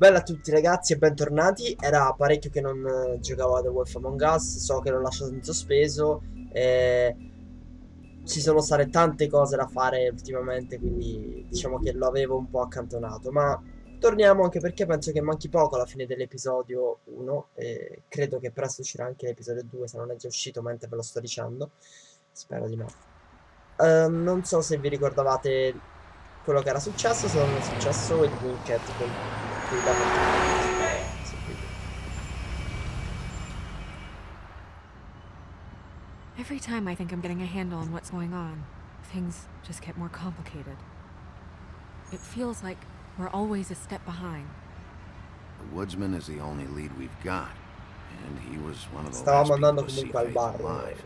Bella a tutti ragazzi e bentornati. Era parecchio che non eh, giocavo a The Wolf Among Us, so che l'ho lasciato in sospeso. E... Ci sono state tante cose da fare ultimamente, quindi diciamo che lo avevo un po' accantonato. Ma torniamo anche perché penso che manchi poco alla fine dell'episodio 1. E credo che presto uscirà anche l'episodio 2, se non è già uscito mentre ve lo sto dicendo. Spero di no. Uh, non so se vi ricordavate quello che era successo, se non è successo il Winked con cui da Every time I think I'm getting a handle on what's going on, things just get more complicated. It feels like we're always a step behind. The woodsman is the only lead we've got, and he was one of the Stavamo last andando people to see comunque Faith bar. alive.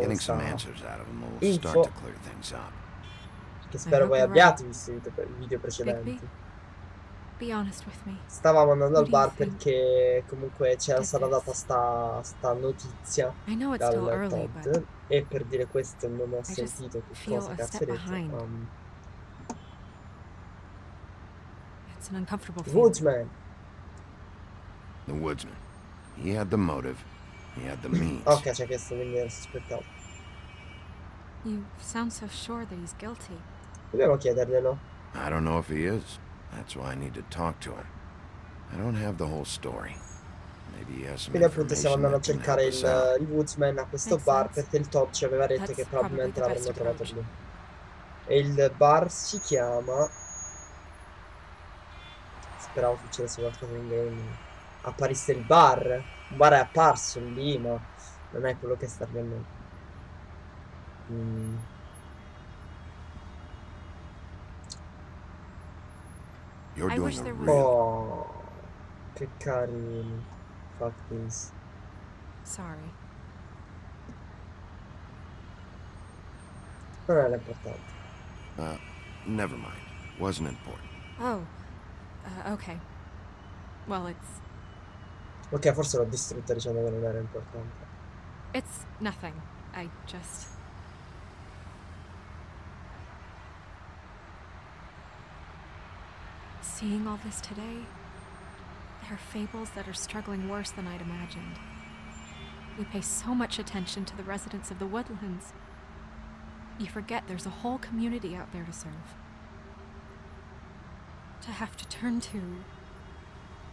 Getting some answers out of him will start to clear things up. Che spero I voi abbiate visto i video- i video precedenti. Stavamo andando al bar perché comunque c'era stata data sta, sta notizia dal early, Todd e per dire questo non ho sentito che cosa behind. Um, it's an uncomfortable. Woodsman. The woodsman. He had the motive. He had the means. Ok, c'è chiesto quindi ero sospettato. You sound so sure that he's guilty. Dobbiamo chiederglielo. I don't know if he is. That's why I need to talk to him. I don't have the whole story. Maybe he has some Quindi appunto stiamo andando a cercare il, il Woodsman a questo Makes bar sense. perché il Todd ci aveva detto That's che probabilmente l'avremmo trovato lì. E il bar si chiama... Speravo succedesse qualcosa di grande. Apparisse il bar. Un bar è apparso lì, ma non è quello che sta avvenendo. Mm. You're I doing wish a there was- real Oh, che carini. Fuck this. Sorry. Non era importante. Uh, never mind. Wasn't important. Oh, uh, okay. Well, it's Ok, forse l'ho distrutta dicendo che non era importante. it's nothing. I just seeing all this today. There are fables that are struggling worse than I'd imagined. We pay so much attention to the residents of the woodlands. You forget there's a whole community out there to serve. To have to turn to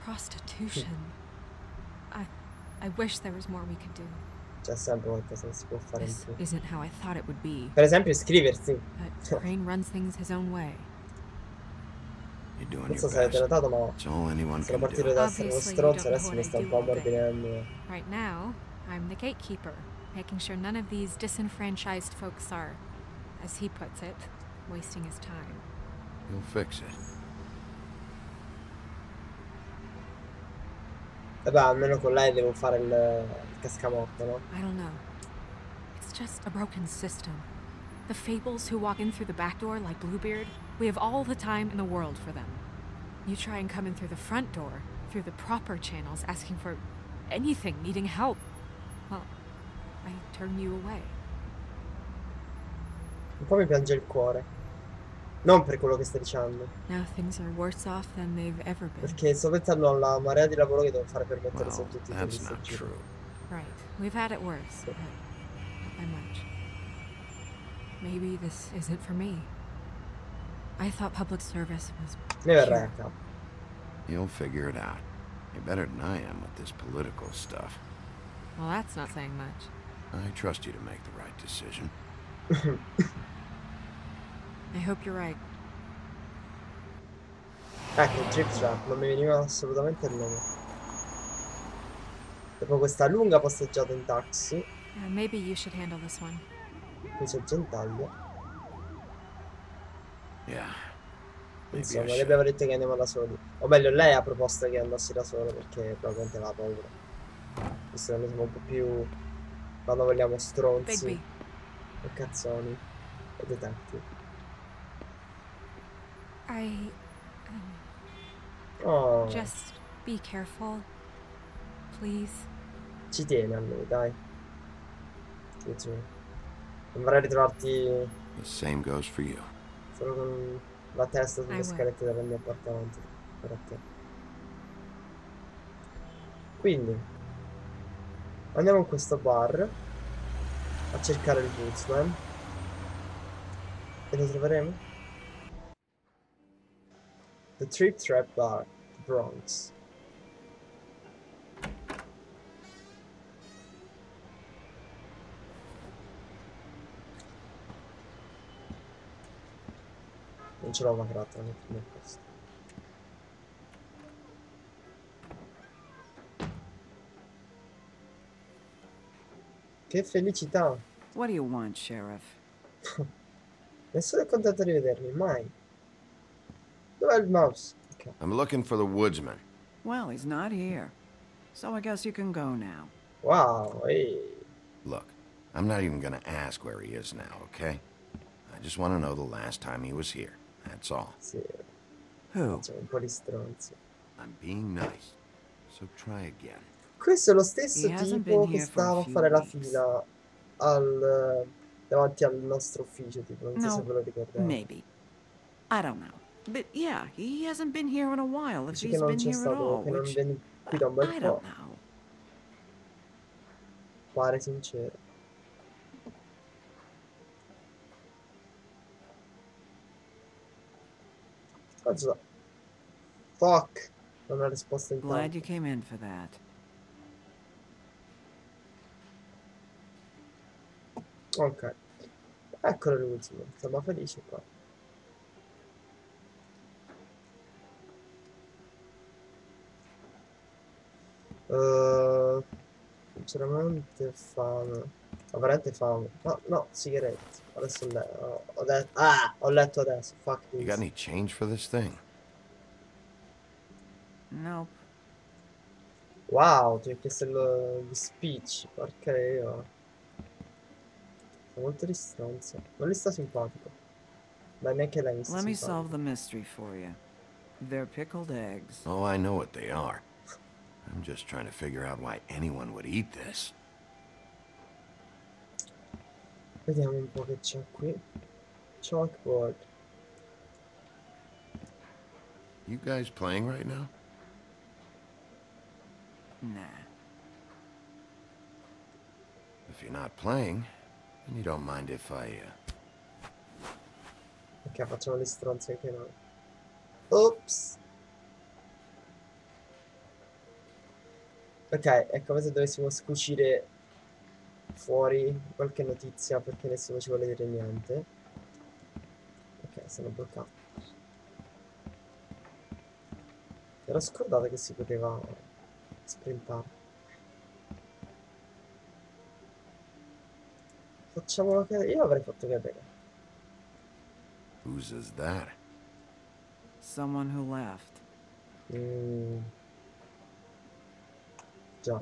prostitution. I I wish there was more we could do. Sempre qualcosa che si può fare This isn't how I thought it would be, Per esempio iscriversi. but Crane runs things his own way. You're doing Non so your se avete best. notato, ma It's all anyone sono can partito do. da essere uno Obviously, you stronzo, don't adesso know mi what sta I un do po' all ammorbidendo. Right now, I'm the gatekeeper, making sure none of these disenfranchised folks are, as he puts it, wasting his time. You'll fix it. Vabbè, almeno con lei devo fare il, il cascamotto, no? I don't know. It's just a broken system. The fables who walk in through the back door like Bluebeard, we have all the time in the world for them. You try and come in through the front door, through the proper channels, asking for anything, needing help. Well, I turn you away. Un po' mi piange il cuore. Non per quello che stai dicendo, Now things are worse off than they've ever been. perché sto pensando alla marea di lavoro che devo fare per mettere Well, su tutti i that's not true. Right. We've had it worse, but not by much. Maybe this isn't for me. I thought public service was Ne verrai a capo. You'll figure it out. You're better than I am with this political stuff. well, that's not saying much. I trust you to make the right decision. I hope you're right. Ecco, Trip Trap, non mi veniva assolutamente il nome. Dopo questa lunga passeggiata in taxi, Uh, maybe you should handle this one. Qui c'è Gentaglia. Insomma, le should. abbiamo detto che andiamo da soli. O meglio, lei ha proposto che andassi da solo perché probabilmente aveva paura. Visto che noi siamo un po' più, quando vogliamo, stronzi e cazzoni e detective. I um, Oh, just be careful, please. ci tieni a lui, dai. Sì, sì. Non vorrei ritrovarti The same goes for you. solo con la testa sulle scalette del mio appartamento. per te. Quindi andiamo in questo bar a cercare il Woodsman e lo troveremo. The Trip Trap Bar, Bronx. Non ce l'ho una carta nel primo posto. Che felicità! What do you want, Sheriff? Nessuno è contento di vedermi, mai. Dov'è il mouse? Ok. I'm looking for the woodsman. Well, he's not here. So I guess you can go now. Wow, ehi. Look, I'm not even gonna ask where he is now, okay? I just want to know the last time he was here. That's all. Sì, Who? c'è un po' di stronzi. I'm being nice. So try again. Questo è lo stesso He hasn't tipo been che here for a stava a few fare la fila al, davanti al nostro ufficio, tipo, non so se No, ve lo ricordate. Maybe. I don't know. But yeah, he hasn't been here in a while, if Dice he's been here at stato, all, che non which viene qui da un bel I po', don't know. pare sincero. Fuck! Non ha risposto in Glad you came in for that. Ok. Eccolo l'ultimo. Siamo felici qua. Eh, sinceramente fame. Ho veramente fame. No, no, sigarette. Adesso ho, le- ho- ho detto. Ah! Ho letto adesso. Fuck You got any change for this thing? Nope. Wow, ti ho chiesto il, gli speech. Porca io. Sono molto di stronzo. Non gli sta simpatico. Ma neanche lei mi sta Let me solve the mystery for you. They're pickled eggs. Oh, I know what they are. I'm just trying to figure out why anyone would eat this. Vediamo un po' che c'è qui. Chalkboard. You guys playing right now? Nah. If you're not playing, then you don't mind if I, uh... Ok, facciamo gli stronzi anche noi. Ops. Ok, è come se dovessimo scucire fuori qualche notizia perché nessuno ci vuole dire niente. Ok, sono bloccato. Ero scordato che si poteva sprintare. Facciamolo cadere. Io avrei fatto cadere. Whose is that? Someone who left. Mm. Già,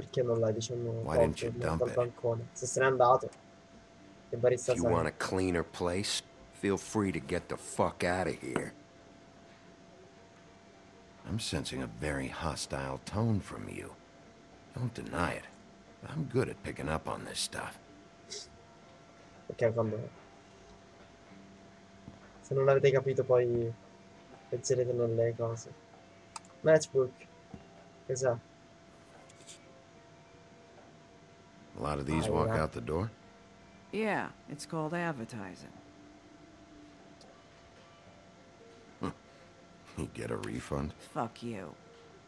perché non l'hai diciamo Why didn't you dal dump it? bancone? Se se n'è andato. Barista If you want a cleaner place, feel free to get the fuck out of here. I'm sensing a very hostile tone from you. Don't deny it. I'm good at picking up on this stuff. Perché quando... Se non avete capito poi penserete nelle cose. Matchbook. Cos'è? A lot of these Oh, walk yeah. out the door? Yeah, it's called advertising. You get a refund? Fuck you.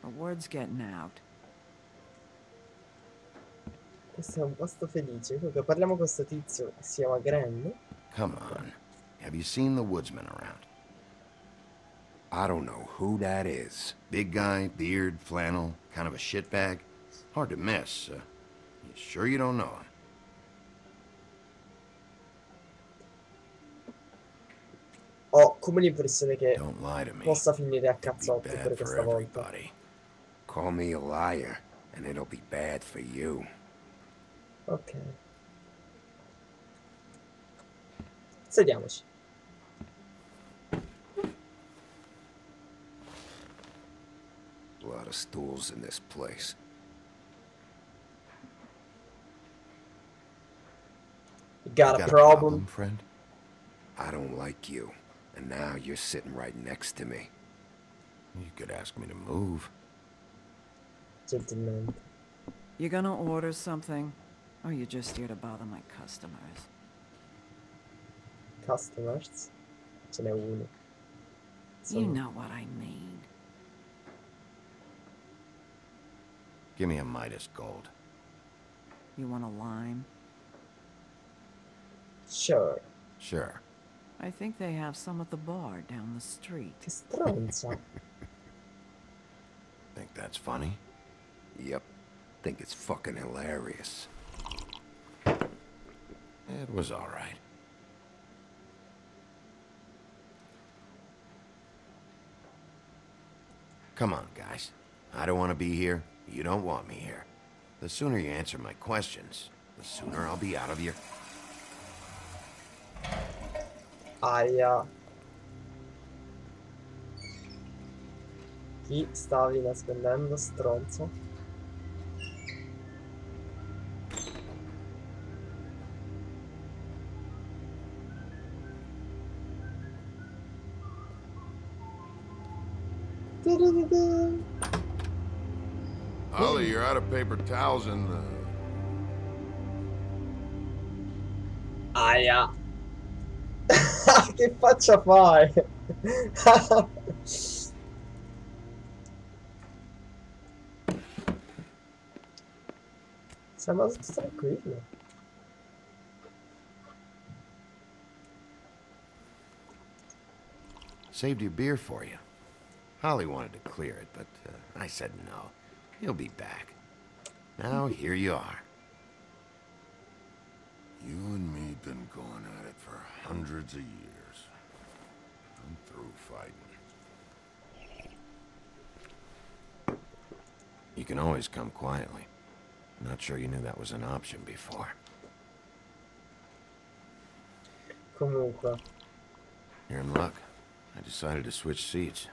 The word's getting out. Questo è un posto felice. Comunque parliamo con questo tizio che si chiama Gren. Come on. Have you seen the woodsman around? I don't know who that is. Big guy, beard, flannel, kind of a shitbag? Hard to miss. Uh, you sure you don't know? Ho come l'impressione che Don't lie to me. possa finire a cazzotti for questa volta. everybody. Call me a liar, and it'll be bad for you. Ok. Sediamoci. A lot of stools in this place. You got, You a problem? friend? I don't like you, and now you're sitting right next to me. You could ask me to move. Gentilmente. You gonna order something? Or you just here to bother my customers? Customers. Ce n'è uno. You know what I mean. Give me a Midas Gold. You want a lime? Sure. Sure. I think they have some at the bar down the street. Che stronza. Think that's funny? Yep. Think it's fucking hilarious. It was all right. Come on, guys. I don't want to be here. You don't want me here. The sooner you answer my questions, the sooner I'll be out of your... Aia. Chi stavi nascondendo, stronzo? Ollie, you're out of paper towels and uh, Aia. che faccia fai? Sembra tutto tranquillo. Saved your beer for you. Holly wanted to clear it, but uh, I said no. He'll be back. Now, here you are. you and me been going at it for hundreds of years. I'm through fighting. You can always come quietly. Not sure you knew that was an option before. Comunque, You're in luck. I decided to switch seats.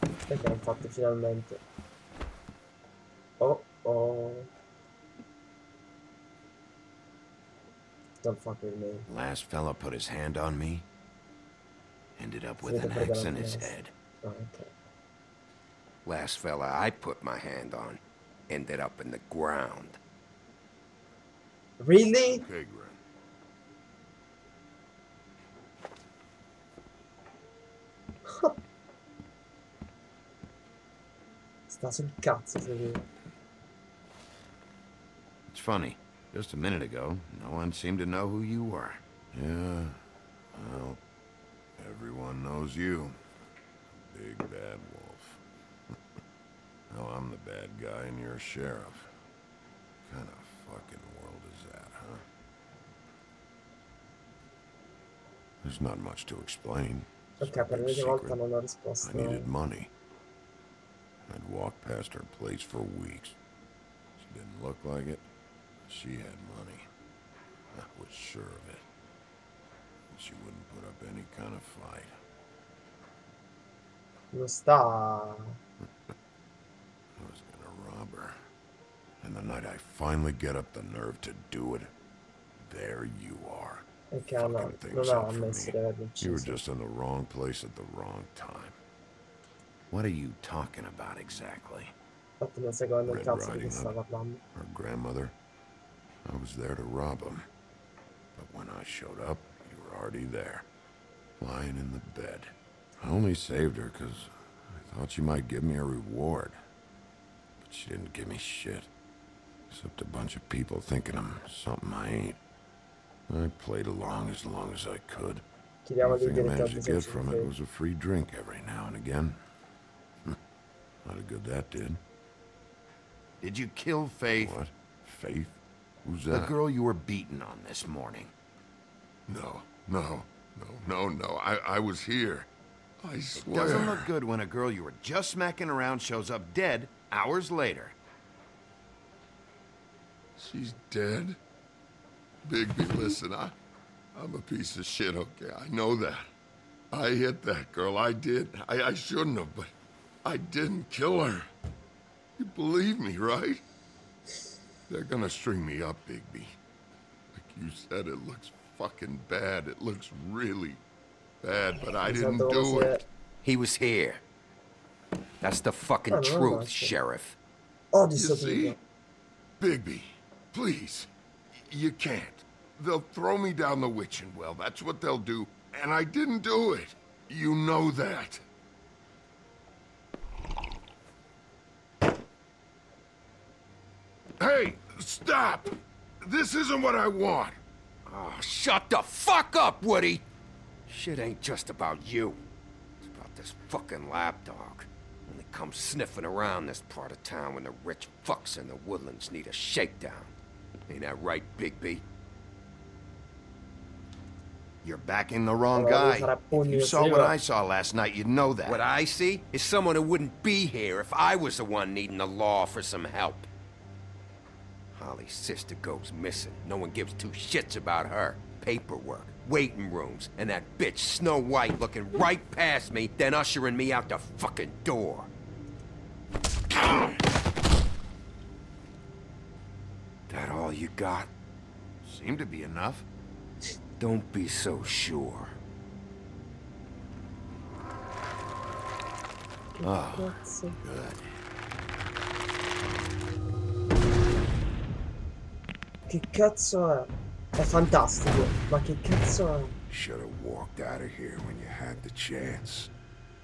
perché hanno fatto finalmente? Don't fuck me. Last fella put his hand on me. Ended up with an axe in his head. Oh, ok. Last fella I put my hand on ended up in the ground. Really? Okay, Gren. Sta sul cazzo se vedi. It's funny. Just a minute ago, no one seemed to know who you were. Yeah, well, everyone knows you. Big bad wolf. now I'm the bad guy and you're a sheriff. What kind of fucking world is that, huh? There's not much to explain. It's Ok, a per big l'ultima volta secret. non ho risposto. I needed money. I'd walked past her place for weeks. She didn't look like it. She had money. I was sure of it. And she wouldn't put up any kind of fight. Non sta... I was gonna rob her. And the night I finally get up the nerve to do it, there you are. Perché no, Fucking things non ha up for me. You were just in the wrong place at the wrong time. What are you talking about exactly? Infatti non sai quando il Red Riding Hood. Her grandmother. I was there to rob him. But when I showed up, you were already there. Lying in the bed. I only saved her because I thought she might give me a reward. But she didn't give me shit. Except a bunch of people thinking I'm something I ain't. I played along as long as I could. The Only thing I managed to get from it was a free drink every now and again. Not a good that did. Did you kill Faith? What? Faith? Who's The girl you were beaten on this morning. No, no, no, no, no. I, I was here. I swear. It Doesn't look good when a girl you were just smacking around shows up dead hours later. She's dead. Bigby, listen, I, I'm a piece of shit, okay? I know that. I hit that girl. I did. I, I shouldn't have, but I didn't kill her. You believe me, right? They're gonna string me up, Bigby. Like you said, it looks fucking bad. It looks really bad, but I didn't do se it. He was here. That's the fucking Oh, truth, no, Sheriff. Odio You sto see? Bigby, please. You can't. They'll throw me down the witching well. That's what they'll do. And I didn't do it. You know that. Hey, stop! This isn't what I want. Oh, shut the fuck up, Woody! Shit ain't just about you. It's about this fucking lapdog. Only comes sniffing around this part of town when the rich fucks in the woodlands need a shakedown. Ain't that right, Bigby? You're backing the wrong guy. If you saw what I saw last night, you'd know that. What I see is someone who wouldn't be here if I was the one needing the law for some help. Holly's sister goes missing. No one gives two shits about her. Paperwork, waiting rooms, and that bitch Snow White looking right past me, then ushering me out the fucking door. That all you got? Seemed to be enough. Don't be so sure. Cazzo. Ah, good. Che cazzo è? È fantastico. Ma che cazzo è? Should have walked out of here when you had the chance.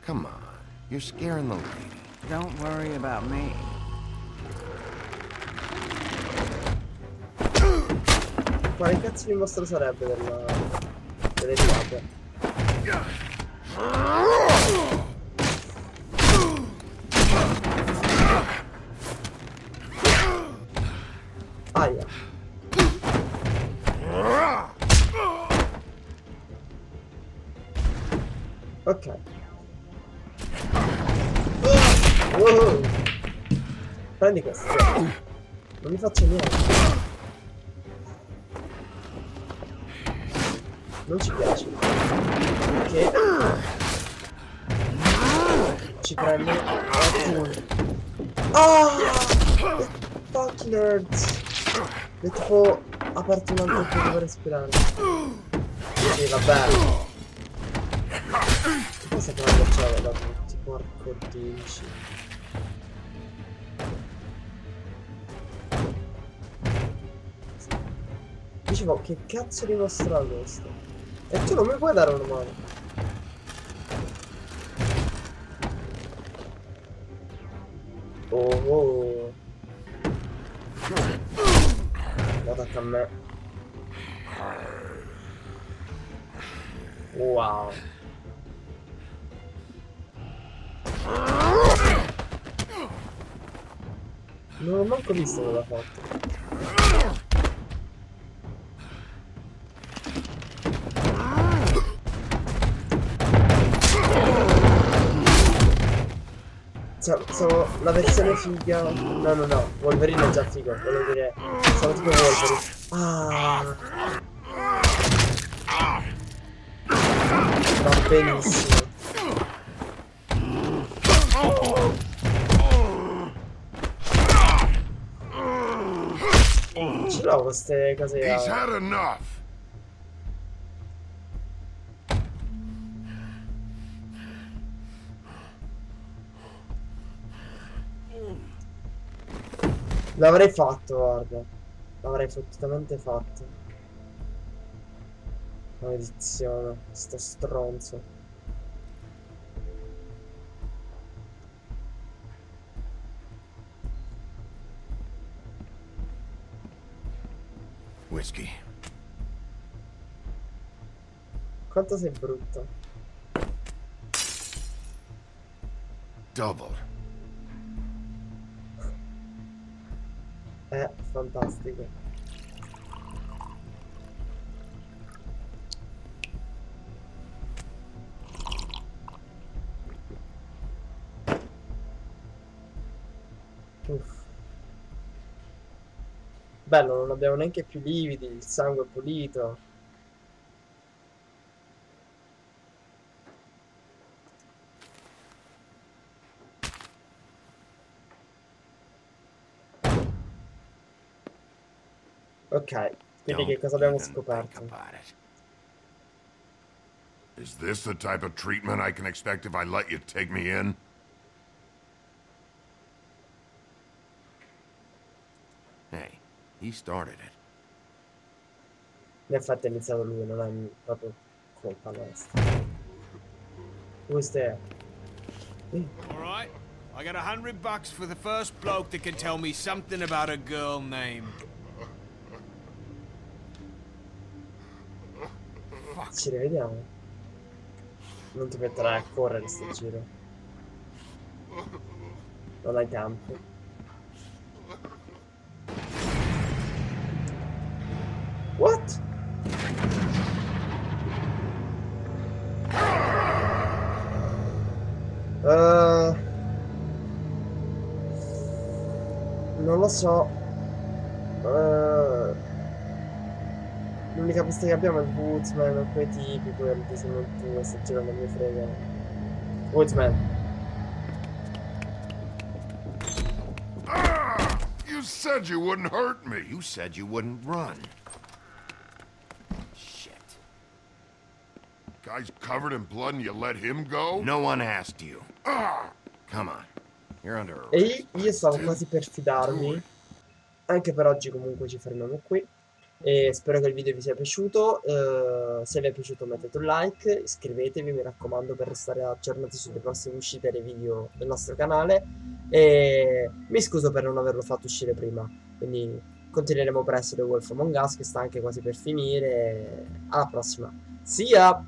Come on. You're scaring the lady. Don't worry about me. Quale cazzo di mostro sarebbe della... delle guardie? Wow. Prendi questo. Non mi faccio niente. Non ci piace. Che ci prende appunto. Ah! The fuck nerds! È tipo aperto un altro po' dove respirare. Sì, vabbè. Cosa che la c'era da tutti, porco dici. Dicevo, che cazzo di mostro è questo? E tu non mi puoi dare una mano? Oh, oh. Guarda a me. Wow. Non ho manco visto cosa ha fatto. Siamo, la versione figa. No, no, no. Wolverine è già figo. Volevo dire. Siamo tipo Wolverine. Ah. Va benissimo. Ce l'ho queste cose. He's a- had enough. L'avrei fatto, guarda. L'avrei effettivamente fatto. Maledizione, sto stronzo. Whiskey. Quanto sei brutto. Double. Fantastico. Uff. Bello, non abbiamo neanche più lividi, il sangue è pulito. Ok, quindi che cosa abbiamo scoperto? Is this the type of treatment I can expect if I let you take me in? Hey, he started it. In effetti ha iniziato lui, non è proprio colpa nostra. Who's there? Alright, I got a hundred bucks for the first bloke that can tell me something about a girl named Ci rivediamo. Non ti metterai a correre sto giro. Non hai tempo. What? Eh, non lo so. L'unica pista che abbiamo è il Woodsman, quei tipi, quelli che sono tu, sta girando mi frega. Woodsman. Ah! You said you wouldn't hurt me. You said you wouldn't run. Shit. Guy's covered in blood and you let him go? No one asked you. Ah! Come on. You're under arrest. E io stavo quasi per fidarmi. Anche per oggi comunque ci fermiamo qui. E spero che il video vi sia piaciuto. eh, se vi è piaciuto mettete un like, iscrivetevi, mi raccomando, per restare aggiornati sulle prossime uscite dei video del nostro canale. E mi scuso per non averlo fatto uscire prima. Quindi continueremo presto The Wolf Among Us, che sta anche quasi per finire. Alla prossima. See ya!